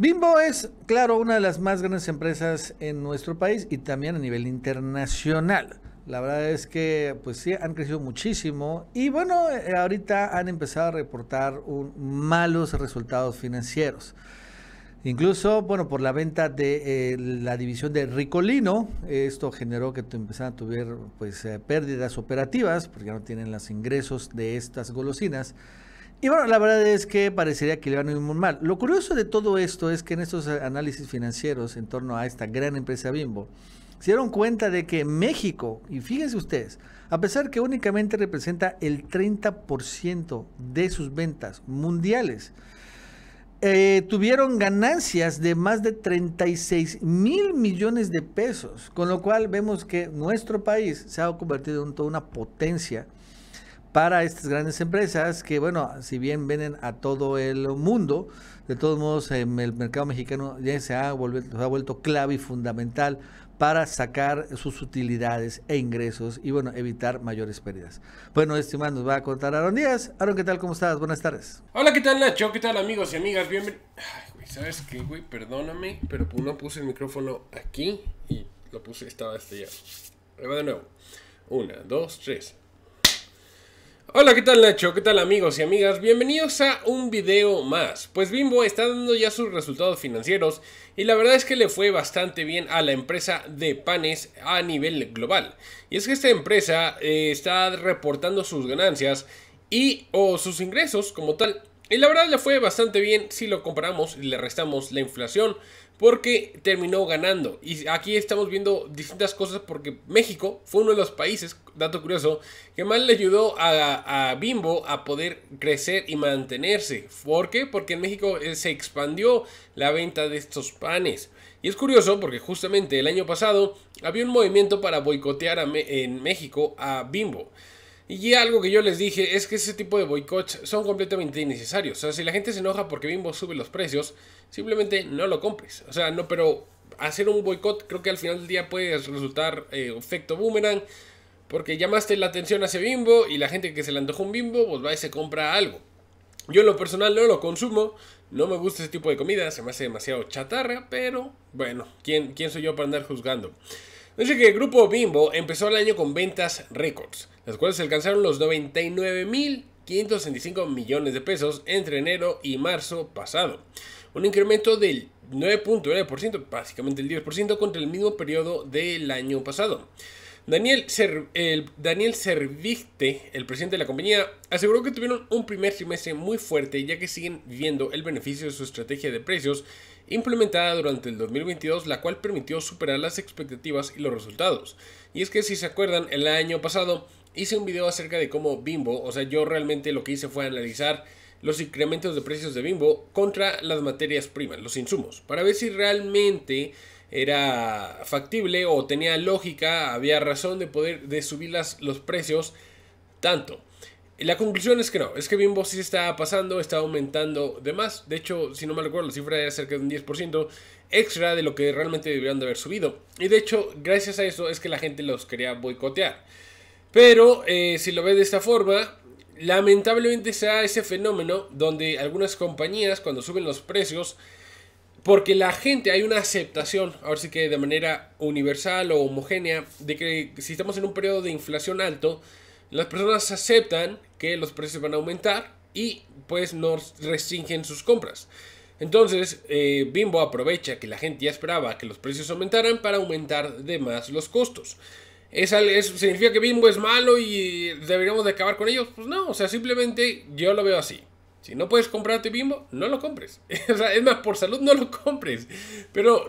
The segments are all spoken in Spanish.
Bimbo es, claro, una de las más grandes empresas en nuestro país y también a nivel internacional. La verdad es que, pues sí, han crecido muchísimo y bueno, eh, ahorita han empezado a reportar malos resultados financieros. Incluso, bueno, por la venta de eh, la división de Ricolino, esto generó que empezaran a tener pues, eh, pérdidas operativas, porque no tienen los ingresos de estas golosinas. Y bueno, la verdad es que parecería que le van a ir muy mal. Lo curioso de todo esto es que en estos análisis financieros en torno a esta gran empresa Bimbo, se dieron cuenta de que México, y fíjense ustedes, a pesar que únicamente representa el 30% de sus ventas mundiales, eh, tuvieron ganancias de más de 36 mil millones de pesos, con lo cual vemos que nuestro país se ha convertido en toda una potencia para estas grandes empresas que, bueno, si bien venden a todo el mundo, de todos modos el mercado mexicano ya se ha, vuelto, clave y fundamental para sacar sus utilidades e ingresos y, bueno, evitar mayores pérdidas. Bueno, estimado, nos va a contar Aaron Díaz. Aaron, ¿qué tal? ¿Cómo estás? Buenas tardes. Hola, ¿qué tal, Nacho? ¿Qué tal, amigos y amigas? Bienvenidos. ¿sabes qué, güey? Perdóname, pero no puse el micrófono aquí y lo puse, estaba este ya. De nuevo. Una, dos, tres. Hola, ¿qué tal Nacho? ¿Qué tal amigos y amigas? Bienvenidos a un video más. Pues Bimbo está dando ya sus resultados financieros y la verdad es que le fue bastante bien a la empresa de panes a nivel global. Y es que esta empresa eh, está reportando sus ganancias y o sus ingresos como tal. Y la verdad le fue bastante bien si lo comparamos y le restamos la inflación porque terminó ganando. Y aquí estamos viendo distintas cosas porque México fue uno de los países, dato curioso, que más le ayudó a, Bimbo a poder crecer y mantenerse. ¿Por qué? Porque en México eh, se expandió la venta de estos panes. Y es curioso porque justamente el año pasado había un movimiento para boicotear en México a Bimbo. Y algo que yo les dije es que ese tipo de boicots son completamente innecesarios. O sea, si la gente se enoja porque Bimbo sube los precios, simplemente no lo compres. O sea, no, pero hacer un boicot creo que al final del día puede resultar eh, efecto boomerang. Porque llamaste la atención a ese bimbo y la gente que se le antojó un bimbo, pues va y se compra algo. Yo en lo personal no lo consumo, no me gusta ese tipo de comida, se me hace demasiado chatarra, pero bueno, ¿quién, quién soy yo para andar juzgando? Dice que el grupo Bimbo empezó el año con ventas récords, las cuales alcanzaron los 99.565 millones de pesos entre enero y marzo pasado, un incremento del 9.9%, básicamente el 10% contra el mismo periodo del año pasado. Daniel, el, Daniel Serviste, el presidente de la compañía, aseguró que tuvieron un primer trimestre muy fuerte ya que siguen viendo el beneficio de su estrategia de precios implementada durante el 2022, la cual permitió superar las expectativas y los resultados. Y es que si se acuerdan, el año pasado hice un video acerca de cómo Bimbo, o sea, yo realmente lo que hice fue analizar los incrementos de precios de Bimbo contra las materias primas, los insumos, para ver si realmente era factible o tenía lógica, había razón de poder de subir las, los precios tanto. La conclusión es que no, es que Bimbo sí está pasando, está aumentando de más. De hecho, si no me recuerdo, la cifra era cerca de un 10% extra de lo que realmente deberían de haber subido. Y de hecho, gracias a eso es que la gente los quería boicotear. Pero eh, si lo ves de esta forma, lamentablemente se ese fenómeno donde algunas compañías cuando suben los precios porque la gente, hay una aceptación, ahora sí que de manera universal o homogénea, de que si estamos en un periodo de inflación alto, las personas aceptan que los precios van a aumentar y pues no restringen sus compras. Entonces, eh, Bimbo aprovecha que la gente ya esperaba que los precios aumentaran para aumentar de más los costos. ¿Eso significa que Bimbo es malo y deberíamos de acabar con ellos? Pues no, o sea, simplemente yo lo veo así. Si no puedes comprarte Bimbo, no lo compres. o sea, es más, por salud no lo compres. Pero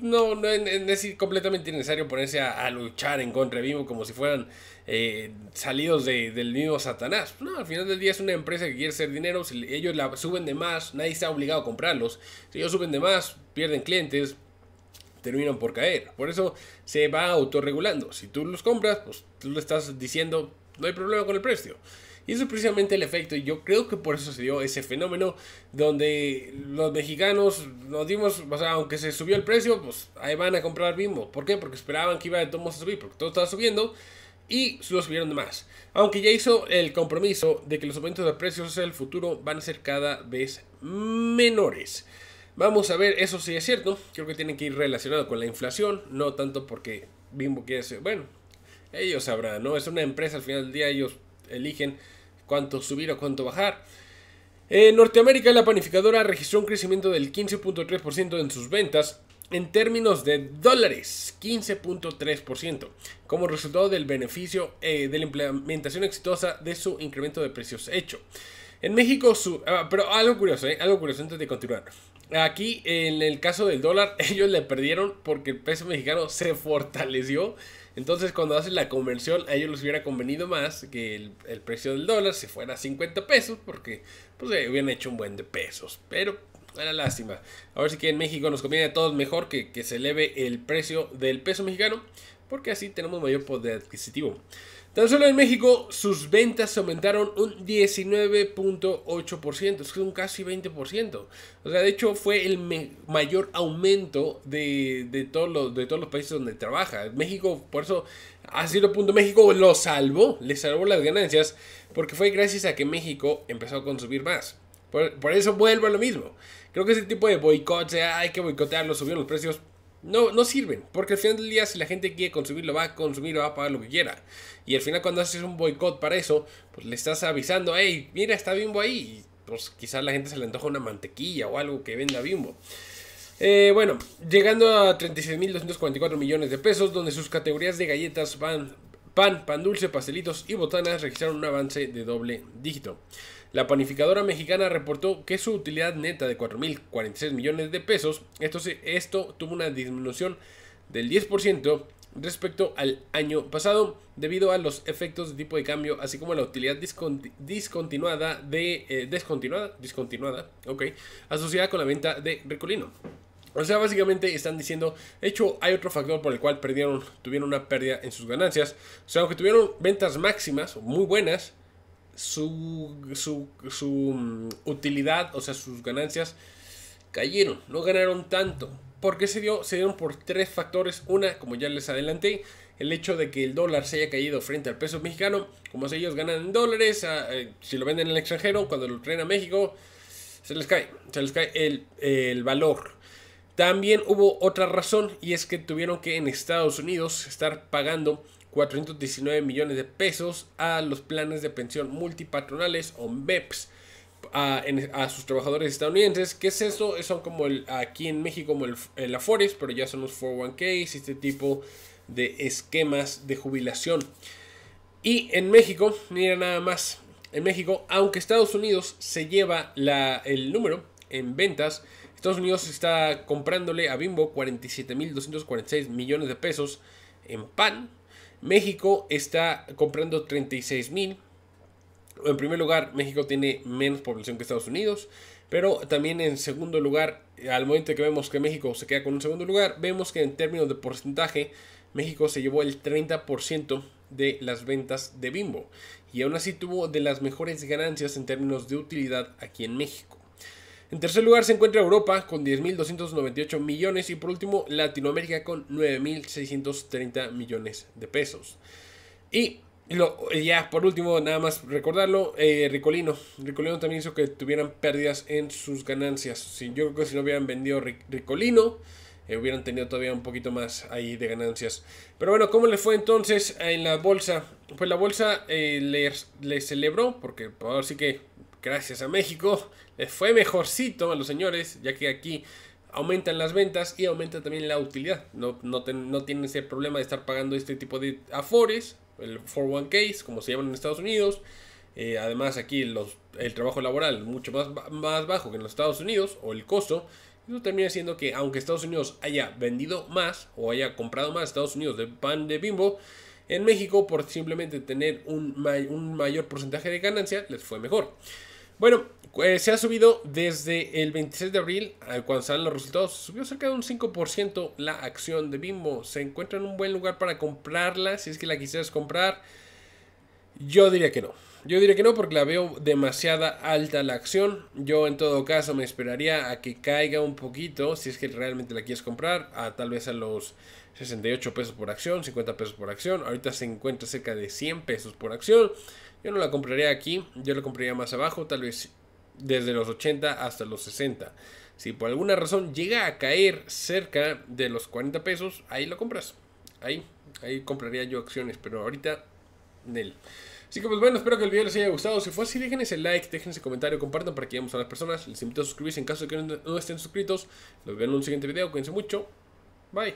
no, no es, completamente innecesario ponerse a, luchar en contra de Bimbo como si fueran eh, salidos del mismo Satanás. No, al final del día es una empresa que quiere hacer dinero. Si ellos la suben de más, nadie está obligado a comprarlos. Si ellos suben de más, pierden clientes, terminan por caer. Por eso se va autorregulando. Si tú los compras, pues tú le estás diciendo, no hay problema con el precio. Y eso es precisamente el efecto. Y yo creo que por eso se dio ese fenómeno donde los mexicanos nos dimos, o sea, aunque se subió el precio, pues ahí van a comprar Bimbo. ¿Por qué? Porque esperaban que iba a todos a subir, porque todo estaba subiendo y lo subieron de más. Aunque ya hizo el compromiso de que los aumentos de precios en el futuro van a ser cada vez menores. Vamos a ver, eso sí es cierto. Creo que tiene que ir relacionado con la inflación, no tanto porque Bimbo quiere ser. Bueno, ellos sabrán, ¿no? Es una empresa, al final del día ellos eligen cuánto subir o cuánto bajar. En Norteamérica, la panificadora registró un crecimiento del 15.3% en sus ventas en términos de dólares, 15.3%, como resultado del beneficio eh, de la implementación exitosa de su incremento de precios hecho. En México, su, ah, pero algo curioso, ¿eh? algo curioso antes de continuar. Aquí, en el caso del dólar, ellos le perdieron porque el peso mexicano se fortaleció. Entonces, cuando hacen la conversión, a ellos les hubiera convenido más que el, precio del dólar se fuera a 50 pesos, porque pues eh, hubieran hecho un buen de pesos. Pero, era lástima. A ver si que en México nos conviene a todos mejor que, que se eleve el precio del peso mexicano, porque así tenemos mayor poder adquisitivo. Tan solo en México sus ventas aumentaron un 19.8%, es un casi 20%. O sea, de hecho fue el mayor aumento de, de, todos los, de todos los países donde trabaja. México, por eso, a cierto punto México lo salvó, le salvó las ganancias, porque fue gracias a que México empezó a consumir más. Por, por eso vuelvo a lo mismo. Creo que ese tipo de boicots, hay que boicotearlo, subieron los precios, no, no sirven. Porque al final del día, si la gente quiere consumir, lo va a consumir, lo va a pagar lo que quiera. Y al final, cuando haces un boicot para eso, pues le estás avisando, hey, mira, está Bimbo ahí. Y pues quizás la gente se le antoja una mantequilla o algo que venda Bimbo. Eh, bueno, llegando a 36.244 millones de pesos, donde sus categorías de galletas, pan, pan, pan dulce, pastelitos y botanas registraron un avance de doble dígito. La panificadora mexicana reportó que su utilidad neta de 4.046 millones de pesos, esto, tuvo una disminución del 10% respecto al año pasado debido a los efectos de tipo de cambio así como la utilidad discontinuada de eh, discontinuada ok asociada con la venta de Ricolino o sea, básicamente están diciendo, de hecho, hay otro factor por el cual perdieron, tuvieron una pérdida en sus ganancias. O sea, aunque tuvieron ventas máximas, muy buenas, su, su, su mm, utilidad, o sea, sus ganancias cayeron, no ganaron tanto. ¿Por qué se dio? Se dieron por tres factores. Una, como ya les adelanté, el hecho de que el dólar se haya caído frente al peso mexicano. Como si ellos ganan en dólares, ah, eh, si lo venden en el extranjero, cuando lo traen a México, se les cae, se les cae el, el valor. También hubo otra razón y es que tuvieron que en Estados Unidos estar pagando 419 millones de pesos a los planes de pensión multipatronales o MEPS a, sus trabajadores estadounidenses. ¿Qué es eso? Son como aquí en México como el, el Afores, pero ya son los 401ks, este tipo de esquemas de jubilación. Y en México, mira nada más, en México, aunque Estados Unidos se lleva el número en ventas, Estados Unidos está comprándole a Bimbo 47.246 millones de pesos en pan, México está comprando 36 mil. En primer lugar, México tiene menos población que Estados Unidos. Pero también en segundo lugar, al momento que vemos que México se queda con un segundo lugar, vemos que en términos de porcentaje, México se llevó el 30% de las ventas de Bimbo. Y aún así tuvo de las mejores ganancias en términos de utilidad aquí en México. En tercer lugar se encuentra Europa con 10.298 millones y por último Latinoamérica con 9.630 millones de pesos. Y ya por último, nada más recordarlo, eh, Ricolino. Ricolino también hizo que tuvieran pérdidas en sus ganancias. Si, yo creo que si no hubieran vendido Ricolino, eh, hubieran tenido todavía un poquito más ahí de ganancias. Pero bueno, ¿cómo le fue entonces en la bolsa? Pues la bolsa eh, le, le, celebró, porque ahora sí que gracias a México, les fue mejorcito a los señores, ya que aquí aumentan las ventas y aumenta también la utilidad. No, no, tienen ese problema de estar pagando este tipo de afores, el 401k, como se llaman en Estados Unidos. Eh, además, aquí el trabajo laboral mucho más, más bajo que en los Estados Unidos, o el costo. Eso termina siendo que, aunque Estados Unidos haya vendido más o haya comprado más Estados Unidos de pan de bimbo, en México, por simplemente tener un mayor porcentaje de ganancia, les fue mejor. Bueno, eh, se ha subido desde el 26 de abril, cuando salen los resultados, subió cerca de un 5% la acción de Bimbo. Se encuentra en un buen lugar para comprarla, si es que la quisieras comprar. Yo diría que no. Yo diría que no porque la veo demasiada alta la acción. Yo en todo caso me esperaría a que caiga un poquito, si es que realmente la quieres comprar, a tal vez a los 68 pesos por acción, 50 pesos por acción. Ahorita se encuentra cerca de 100 pesos por acción. Yo no la compraría aquí, yo la compraría más abajo, tal vez desde los 80 hasta los 60. Si por alguna razón llega a caer cerca de los 40 pesos, ahí lo compras. Ahí, ahí compraría yo acciones, pero ahorita, Nel. Así que pues bueno, espero que el video les haya gustado. Si fue así, déjense ese like, déjense comentario, compartan para que lleguemos a las personas. Les invito a suscribirse en caso de que no estén suscritos. Los veo en un siguiente video. Cuídense mucho. Bye.